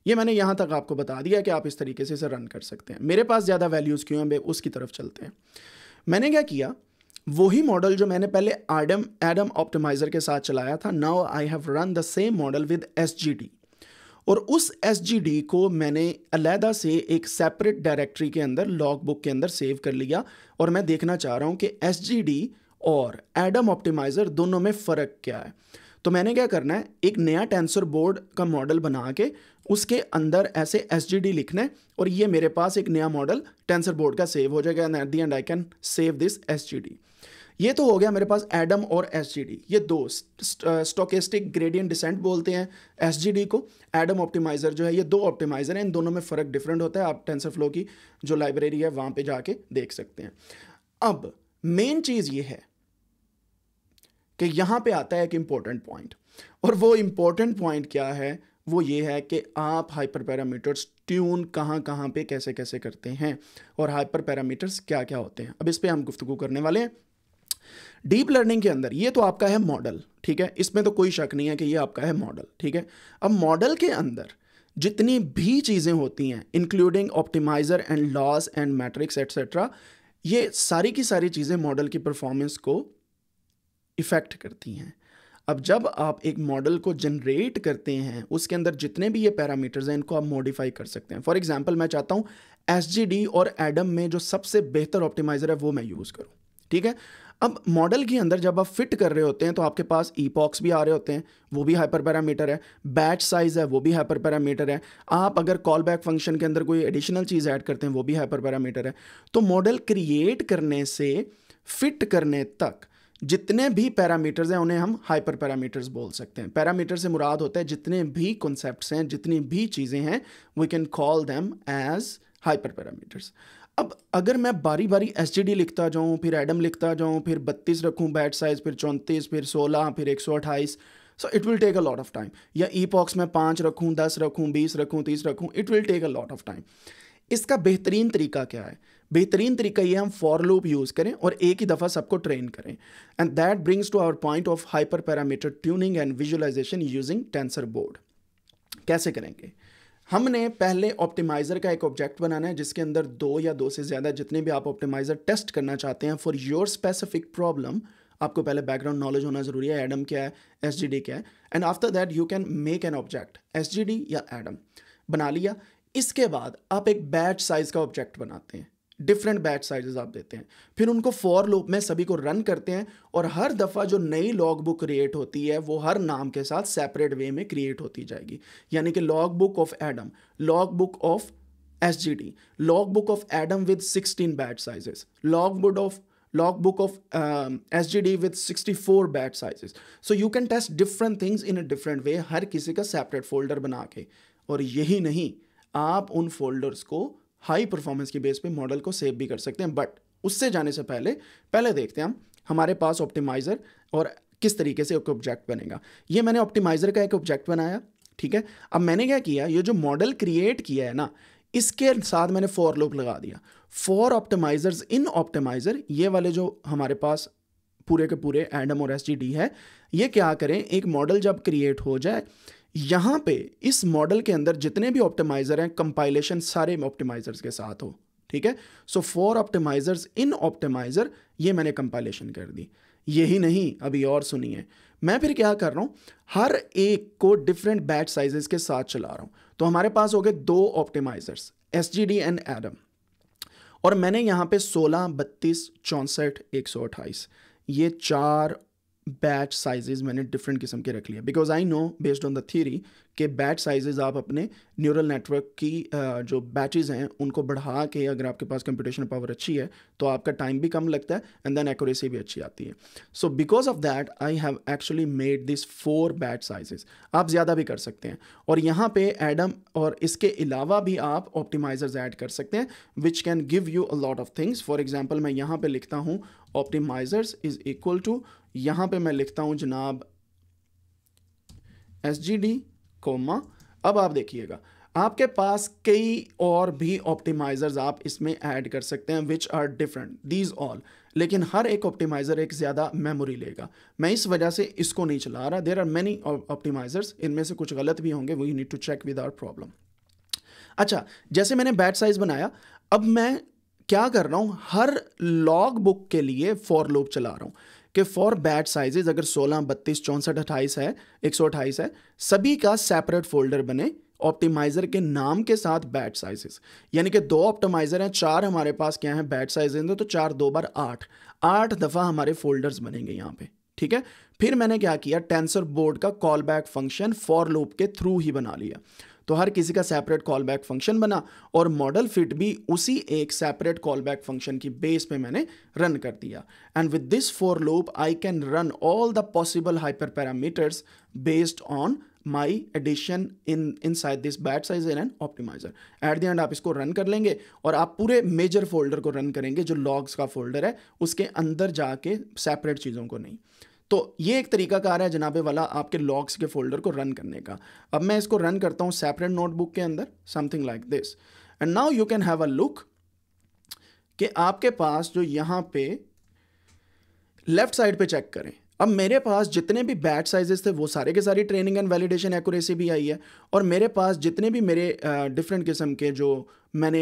Speaker 1: ये मैंने यहाँ तक आपको बता दिया कि आप इस तरीके से इसे रन कर सकते हैं। मेरे पास ज़्यादा वैल्यूज़ क्यों हैं? उसकी तरफ़ चलते हैं। मैंने क्या किया? वही मॉडल जो मैंने पहले एडम एडम ऑप्टिमाइज़र के साथ चलाया था now I have run the same model with S और उस SGD को मैंने अलहदा से एक सेपरेट डायरेक्टरी के अंदर लॉग बुक के अंदर सेव कर लिया और मैं देखना चाह रहा हूँ कि SGD और एडम ऑप्टिमाइज़र दोनों में फ़र्क क्या है। तो मैंने क्या करना है, एक नया टेंसर बोर्ड का मॉडल बना के उसके अंदर ऐसे SGD लिखना है और ये मेरे पास एक नया मॉडल टेंसर बोर्ड का सेव हो जाएगा। And at the end I can save this SGD ये तो हो गया मेरे पास एडम और एसजीडी ये दो स्टोकेस्टिक ग्रेडियंट डिसेंट बोलते हैं एसजीडी को। एडम ऑप्टिमाइज़र जो है, ये दो ऑप्टिमाइज़र हैं। इन दोनों में फ़र्क डिफरेंट होता है। आप टेंसर फ्लो की जो लाइब्रेरी है, वहाँ पे जाके देख सकते हैं। अब मेन चीज़ ये है कि यहाँ पे आता है एक इंपॉर्टेंट पॉइंट और वो इंपॉर्टेंट पॉइंट क्या है? वो ये है कि आप हाइपर पैरामीटर्स ट्यून कहाँ कहाँ पे कैसे कैसे करते हैं और हाइपर पैरामीटर्स क्या क्या होते हैं। अब इस पर हम गुफ्तु करने वाले हैं। डीप लर्निंग के अंदर, ये तो आपका है मॉडल ठीक है? इसमें तो कोई शक नहीं है कि ये आपका है मॉडल ठीक है? अब मॉडल के अंदर, जितनी भी चीज़ें होती हैं including optimiser and loss and metrics etcetera ये सारी की सारी चीज़ें मॉडल की परफॉर्मेंस को इफ़ेक्ट करती हैं। अब जब आप एक मॉडल को जनरेट करते हैं, उसके अंदर जितने भी ये पैरामीटर्स हैं, इनको आप मॉडिफाई कर सकते हैं। फॉर एग्जांपल मैं चाहता हूँ एस और एडम में जो सबसे बेहतर ऑप्टिमाइज़र है, वो मैं यूज़ करूँ, ठीक है? अब मॉडल के अंदर जब आप फिट कर रहे होते हैं तो आपके पास ई पॉक्स भी आ रहे होते हैं, वो भी हाइपर पैरामीटर है बैच साइज़ है, वो भी हाइपर पैरामीटर है। आप अगर कॉल बैक फ़ंक्शन के अंदर कोई एडिशनल चीज़ ऐड करते हैं, वो भी हाइपर पैरामीटर है। तो मॉडल क्रिएट करने से फिट करने तक जितने भी पैरामीटर्स हैं, उन्हें हम हाइपर पैरामीटर्स बोल सकते हैं। पैरामीटर से मुराद होता है, जितने भी कॉन्सेप्ट्स हैं, जितनी भी चीज़ें हैं we can call them as hyperparameters अब अगर मैं बारी बारी एस लिखता जाऊँ, फिर एडम लिखता जाऊँ, फिर बत्तीस रखूँ बैट साइज़ फिर चौंतीस, फिर सोलह, फिर एक सौ अट्ठाईस so it will take a lot of time या ई पॉक्स में पाँच रखूँ, दस रखूँ, बीस रखूँ, तीस रखूँ it will take a lot of time इसका बेहतरीन तरीका क्या है? बेहतरीन तरीका ये हम फॉर लूप यूज़ करें और एक ही दफ़ा सबको ट्रेन करें। And that brings to our point of hyperparameter tuning and visualisation using TensorBoard कैसे करेंगे? हमने पहले ऑप्टिमाइज़र का एक ऑब्जेक्ट बनाना है, जिसके अंदर दो या दो से ज़्यादा जितने भी आप ऑप्टिमाइज़र टेस्ट करना चाहते हैं फॉर योर स्पेसिफिक प्रॉब्लम आपको पहले बैकग्राउंड नॉलेज होना ज़रूरी है एडम क्या है एसजीडी क्या है and after that you can make an object SGD या एडम बना लिया। इसके बाद आप एक बैच साइज़ का ऑब्जेक्ट बनाते हैं। डिफरेंट बैच साइजेस आप देते हैं। फिर उनको फॉर लूप में सभी को रन करते हैं और हर दफ़ा जो नई लॉग बुक क्रिएट होती है, वो हर नाम के साथ सेपरेट वे में क्रिएट होती जाएगी। यानी कि log book of Adam log book of S G D log book of Adam with sixteen batch sizes log book of log book of S G D with sixty four batch sizes so you can test different things in a different way हर किसी का separate folder बना के। और यही नहीं, आप उन folders को हाई परफॉर्मेंस की बेस पे मॉडल को सेव भी कर सकते हैं बट उससे जाने से पहले पहले देखते हैं हम हमारे पास ऑप्टिमाइज़र और किस तरीके से एक ऑब्जेक्ट बनेगा। ये मैंने ऑप्टिमाइज़र का एक ऑब्जेक्ट बनाया, ठीक है? अब मैंने क्या किया, ये जो मॉडल क्रिएट किया है ना, इसके साथ मैंने फॉर लूप लगा दिया। फॉर ऑप्टिमाइजर्स इन ऑप्टिमाइज़र ये वाले जो हमारे पास पूरे के पूरे एडम और एसजीडी है, ये क्या करें, एक मॉडल जब क्रिएट हो जाए यहाँ पे इस मॉडल के अंदर जितने भी ऑप्टिमाइज़र हैं कंपाइलेशन सारे ऑप्टिमाइज़र्स के साथ हो ठीक है? सो फॉर ऑप्टिमाइज़र्स इन ऑप्टिमाइज़र ये मैंने कंपाइलेशन कर दी। यही नहीं अभी और सुनिए। मैं फिर क्या कर रहा हूँ? हर एक को डिफरेंट बैच साइजेस के साथ चला रहा हूँ। तो हमारे पास हो गए दो optimisers S G D and Adam और मैंने यहाँ पे 16, बत्तीस चौंसठ एक ये चार बैच साइजेस मैंने डिफरेंट किस्म के रख लिया because I know based on the theory कि बैच साइजेस आप अपने न्यूरल नेटवर्क की जो बैचेज हैं, उनको बढ़ा के अगर आपके पास कंप्यूटेशन पावर अच्छी है तो आपका टाइम भी कम लगता है एंड देन एक्यूरेसी भी अच्छी आती है। So because of that I have actually made this four batch sizes आप ज़्यादा भी कर सकते हैं। और यहाँ पे एडम और इसके अलावा भी आप ऑप्टिमाइजर्स ऐड कर सकते हैं which can give you a lot of things for example मैं यहाँ पे लिखता हूँ ऑप्टिमाइजर्स इज़ इक्वल टू यहाँ पे मैं लिखता हूँ जनाब एस जी डी कोमा अब आप देखिएगा। आपके पास कई और भी ऑप्टिमाइजर्स आप इसमें ऐड कर सकते हैं which are different these all लेकिन हर एक ऑप्टिमाइज़र एक ज़्यादा मेमोरी लेगा। मैं इस वजह से इसको नहीं चला रहा। देर आर मैनी ऑप्टिमाइजर्स इनमें से कुछ गलत भी होंगे। We need to check with our problem अच्छा जैसे मैंने बैट साइज़ बनाया, अब मैं क्या कर रहा हूँ? हर लॉग बुक के लिए फॉर लूप चला रहा हूँ। कि फॉर बैट साइजेज अगर 16, बत्तीस चौंसठ अट्ठाईस है 128 है सभी का सेपरेट फोल्डर बने ऑप्टिमाइजर के नाम के साथ बैट साइजेस यानी कि दो ऑप्टिमाइजर हैं चार हमारे पास क्या है बैट साइज़ तो चार दो बार आठ। आठ दफ़ा हमारे फोल्डर्स बनेंगे यहाँ पे ठीक है? फिर मैंने क्या किया टेंसर बोर्ड का call back function for loop के थ्रू ही बना लिया। तो हर किसी का सेपरेट कॉल बैक फ़ंक्शन बना और मॉडल फिट भी उसी एक सेपरेट कॉल बैक फ़ंक्शन की बेस पे मैंने रन कर दिया। And with this for loop I can run all the possible hyperparameters based on my addition in inside this batch size in an optimiser at the end आप इसको run कर लेंगे और आप पूरे मेजर फोल्डर को रन करेंगे जो लॉग्स का फोल्डर है, उसके अंदर जाके सेपरेट चीज़ों को नहीं। तो ये एक तरीका कार है जनाबे वाला आपके लॉग्स के फोल्डर को रन करने का। अब मैं इसको रन करता हूँ सेपरेट नोटबुक के अंदर something like this and now you can have a look कि आपके पास जो यहाँ पे लेफ़्ट साइड पे चेक करें। अब मेरे पास जितने भी बैट साइजेस थे, वो सारे के सारी ट्रेनिंग एंड वैलिडेशन एक्यूरेसी भी आई है। और मेरे पास जितने भी मेरे डिफरेंट किस्म के जो मैंने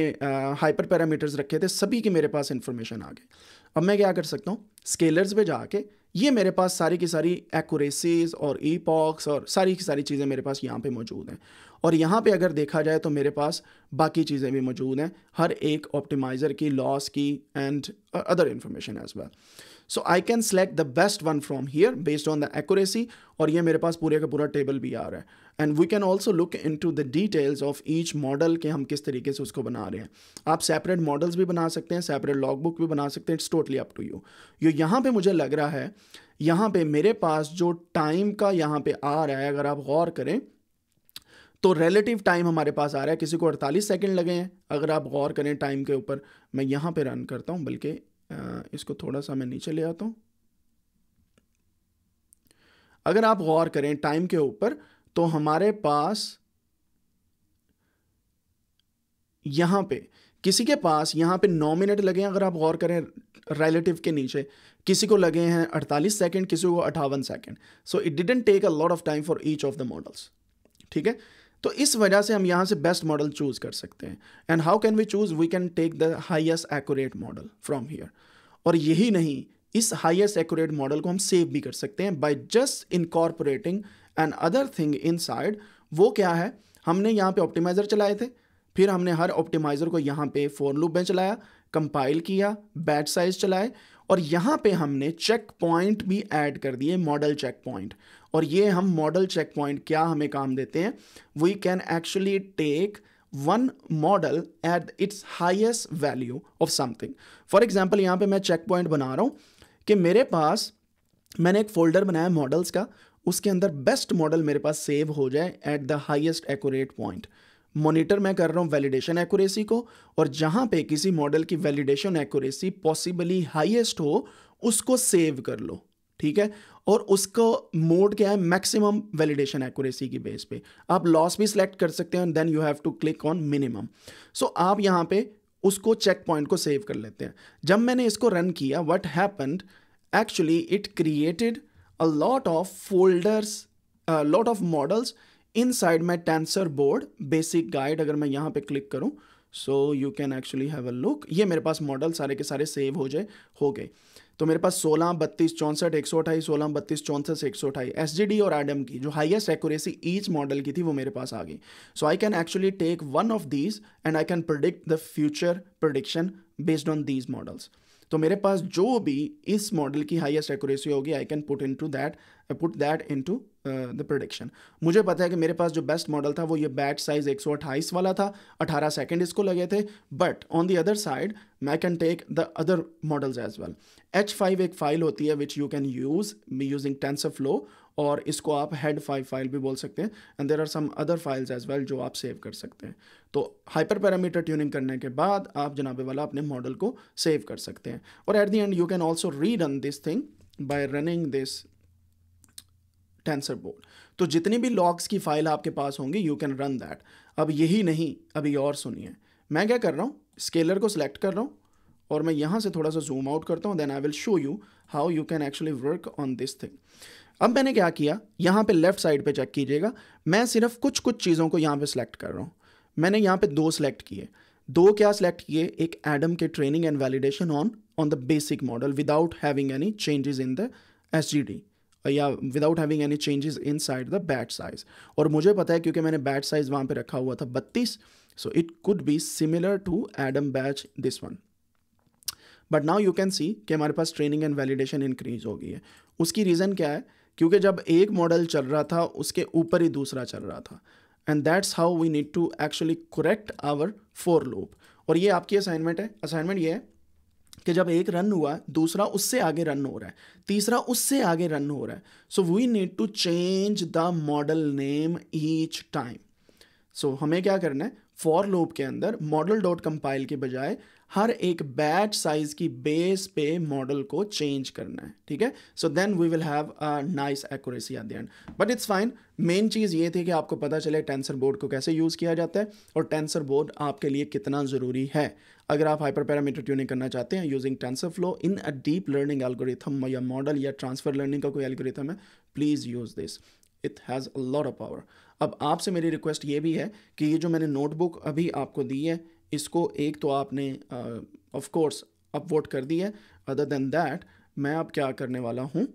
Speaker 1: हाइपर पैरामीटर्स रखे थे, सभी की मेरे पास इंफॉर्मेशन आ गई अब मैं क्या कर सकता हूँ? स्केलर्स पे जाके ये मेरे पास सारी की सारी एक्यूरेसीज और ई पॉक्स और सारी की सारी चीज़ें मेरे पास यहाँ पे मौजूद हैं। और यहाँ पे अगर देखा जाए तो मेरे पास बाकी चीज़ें भी मौजूद हैं, हर एक ऑप्टिमाइज़र की लॉस की and other information as well so I can select the best one from here based on the accuracy और ये मेरे पास पूरे का पूरा टेबल भी आ रहा है। And we can also look into the details of each model के हम किस तरीके से उसको बना रहे हैं। आप सेपरेट मॉडल्स भी बना सकते हैं सेपरेट लॉग बुक भी बना सकते हैं it's totally up to you यो यहाँ पे मुझे लग रहा है, यहाँ पे मेरे पास जो टाइम का यहाँ पे आ रहा है, अगर आप गौर करें तो रिलेटिव टाइम हमारे पास आ रहा है। किसी को 48 सेकंड लगे हैं। अगर आप गौर करें टाइम के ऊपर, मैं यहाँ पे रन करता हूँ, बल्कि इसको थोड़ा सा मैं नीचे ले आता हूँ। अगर आप गौर करें टाइम के ऊपर तो हमारे पास यहाँ पे, किसी के पास यहाँ पे नौ मिनट लगे हैं, अगर आप गौर करें रिलेटिव के नीचे। किसी को लगे हैं 48 सेकंड किसी को अठावन second so it didn't take a lot of time for each of the models ठीक है? तो इस वजह से हम यहाँ से बेस्ट मॉडल चूज़ कर सकते हैं। And how can we choose we can take the highest accurate model from here और यही नहीं, इस हाइएस्ट एक्यूरेट मॉडल को हम सेव भी कर सकते हैं by just incorporating and other thing in वो क्या है? हमने यहाँ पे ऑप्टिमाइज़र चलाए थे। फिर हमने हर ऑप्टिमाइज़र को यहाँ पे फोर लूप में चलाया कंपाइल किया बैच साइज़ चलाए। और यहाँ पे हमने चेक पॉइंट भी ऐड कर दिए मॉडल चेक पॉइंट और ये हम मॉडल चेक पॉइंट क्या हमें काम देते हैं? We can actually take one model at its highest value of something for example यहाँ पे मैं चेक पॉइंट बना रहा हूँ कि मेरे पास, मैंने एक फोल्डर बनाया मॉडल्स का, उसके अंदर बेस्ट मॉडल मेरे पास सेव हो जाए at the highest accurate point monitor मैं कर रहा हूँ वैलिडेशन एक्यूरेसी को और जहाँ पे किसी मॉडल की वैलिडेशन एक्यूरेसी पॉसिबली हाईएस्ट हो, उसको सेव कर लो, ठीक है? और उसका मोड क्या है? मैक्सिमम वैलिडेशन एक्यूरेसी की बेस पे। आप लॉस भी सिलेक्ट कर सकते हैं then you have to click on minimum सो आप यहाँ पे उसको चेक पॉइंट को सेव कर लेते हैं। जब मैंने इसको रन किया what happened actually it created a lot of folders lot of of models inside my tensor board, basic guide अगर मैं यहाँ पे क्लिक करूँ so you can actually have a look ये मेरे पास मॉडल सारे के सारे सेव हो जाए, हो गए। तो मेरे पास सोलह, बत्तीस, चौंसठ, एक सौ अठाई सोलह, बत्तीस, चौंसठ, एक सौ अठाई एस और एडम की जो हाइएस्ट एक्यूरेसी ईच मॉडल की थी, वो मेरे पास आ गई। So I can actually take one of these and I can predict the future prediction based on these models तो मेरे पास जो भी इस मॉडल की हाईएस्ट एक्यूरेसी होगी I can put into that put that into the prediction मुझे पता है कि मेरे पास जो बेस्ट मॉडल था, वो ये बैच साइज़ एक वाला था 18 सेकेंड इसको लगे थे but on the other side I can take the other models as well H five एक फ़ाइल होती है which you can use me using TensorFlow और इसको आप हेड फाइव फ़ाइल भी बोल सकते हैं and there are some other files as well जो आप सेव कर सकते हैं. तो हाइपर पैरामीटर ट्यूनिंग करने के बाद आप जनाबे वाला अपने मॉडल को सेव कर सकते हैं. और at the end you can also rerun this thing by running this TensorBoard. तो जितनी भी लॉग्स की फ़ाइल आपके पास होंगी यू कैन रन दैट अब यही नहीं, अभी और सुनिए। मैं क्या कर रहा हूँ? स्केलर को सिलेक्ट कर रहा हूँ और मैं यहाँ से थोड़ा सा जूम आउट करता हूँ then I will show you how you can actually work on this thing अब मैंने क्या किया? यहाँ पे लेफ़्ट साइड पे चेक कीजिएगा। मैं सिर्फ़ कुछ कुछ चीज़ों को यहाँ पे सिलेक्ट कर रहा हूँ। मैंने यहाँ पे दो सिलेक्ट किए। दो क्या सिलेक्ट किए? एक एडम के training and validation on on the basic model without having any changes in the SGD या without having any changes inside the batch size और मुझे पता है क्योंकि मैंने बैट साइज़ वहाँ पे रखा हुआ था बत्तीस so it could be similar to Adam batch this one but now you can see कि हमारे पास ट्रेनिंग एंड वैलिडेशन इंक्रीज हो गई है। उसकी रीज़न क्या है? क्योंकि जब एक मॉडल चल रहा था, उसके ऊपर ही दूसरा चल रहा था। And that's how we need to actually correct our for loop और ये आपकी असाइनमेंट है? असाइनमेंट ये है कि जब एक रन हुआ, दूसरा उससे आगे रन हो रहा है, तीसरा उससे आगे रन हो रहा है। So we need to change the model name each time सो हमें क्या करना है? फॉर लूप के अंदर मॉडल डॉट कंपाइल के बजाय, हर एक बैच साइज़ की बेस पे मॉडल को चेंज करना है, ठीक है? So then we will have a nice accuracy at the end but it's fine main चीज़ ये थी कि आपको पता चले टेंसर बोर्ड को कैसे यूज़ किया जाता है और टेंसर बोर्ड आपके लिए कितना ज़रूरी है। अगर आप हाइपर पैरामीटर ट्यूनिंग करना चाहते हैं using TensorFlow in a deep learning algorithm या मॉडल या ट्रांसफ़र लर्निंग का कोई एल्गोरिथम है please use this it has a lot of power अब आपसे मेरी रिक्वेस्ट ये भी है कि ये जो मैंने नोटबुक अभी आपको दी है, इसको एक तो आपने ऑफ़ कोर्स अपवोट कर दी है. अदर देन दैट मैं अब क्या करने वाला हूँ?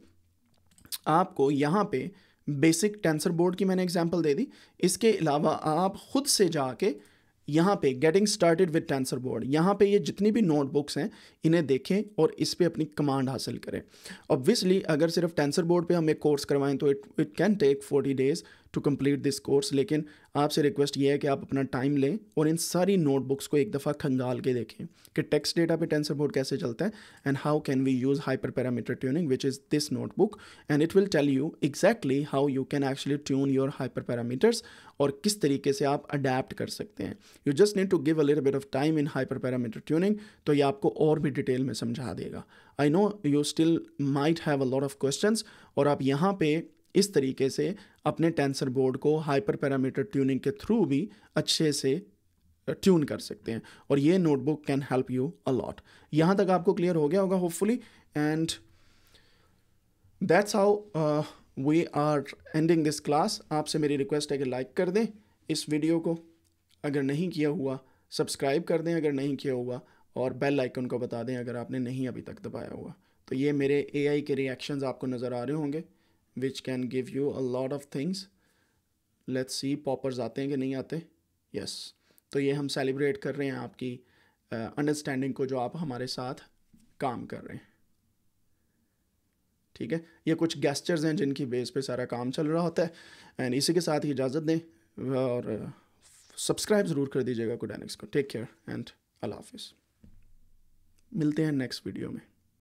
Speaker 1: आपको यहाँ पे बेसिक टेंसर बोर्ड की मैंने एग्जांपल दे दी. इसके अलावा आप खुद से जाके यहाँ पे getting started with tensor board यहाँ पे ये जितनी भी नोटबुक्स हैं, इन्हें देखें और इस पर अपनी कमांड हासिल करें। ऑब्वियसली अगर सिर्फ़ टेंसर बोर्ड पर हम एक कोर्स करवाएँ तो it it can take forty days to complete this course लेकिन आपसे रिक्वेस्ट ये है कि आप अपना टाइम लें और इन सारी नोटबुक्स को एक दफ़ा खंगाल के देखें कि टेक्स्ट डेटा पे टेंसर बोर्ड कैसे चलता है and how can we use hyper parameter tuning which is this notebook and it will tell you exactly how you can actually tune your hyper parameters और किस तरीके से आप अडेप्ट कर सकते हैं। You just need to give a little bit of time in hyper parameter tuning तो ये आपको और भी डिटेल में समझा देगा। I know you still might have a lot of question और आप यहाँ पे इस तरीके से अपने टेंसर बोर्ड को हाइपर पैरामीटर ट्यूनिंग के थ्रू भी अच्छे से ट्यून कर सकते हैं। और ये notebook can help you a lot यहाँ तक आपको क्लियर हो गया होगा, hopefully. And that's how we are ending this class. आपसे मेरी रिक्वेस्ट है कि लाइक कर दें इस वीडियो को। अगर नहीं किया हुआ, सब्सक्राइब कर दें अगर नहीं किया हुआ, और बेल आइकन को बता दें अगर आपने नहीं अभी तक दबाया हुआ। तो ये मेरे एआई के रिएक्शंस आपको नज़र आ रहे होंगे। Which can give you a lot of things. Let's see poppers आते हैं कि नहीं आते? Yes yes. तो ये हम सेलिब्रेट कर रहे हैं आपकी अंडरस्टैंडिंग uh, को जो आप हमारे साथ काम कर रहे हैं। ठीक है? ये कुछ गेस्टर्स हैं जिनकी बेस पे सारा काम चल रहा होता है। एंड इसी के साथ ही इजाज़त दें और सब्सक्राइब ज़रूर कर दीजिएगा कोडेनिक्स को। टेक केयर एंड अल्लाह हाफिज़। मिलते हैं नेक्स्ट वीडियो में।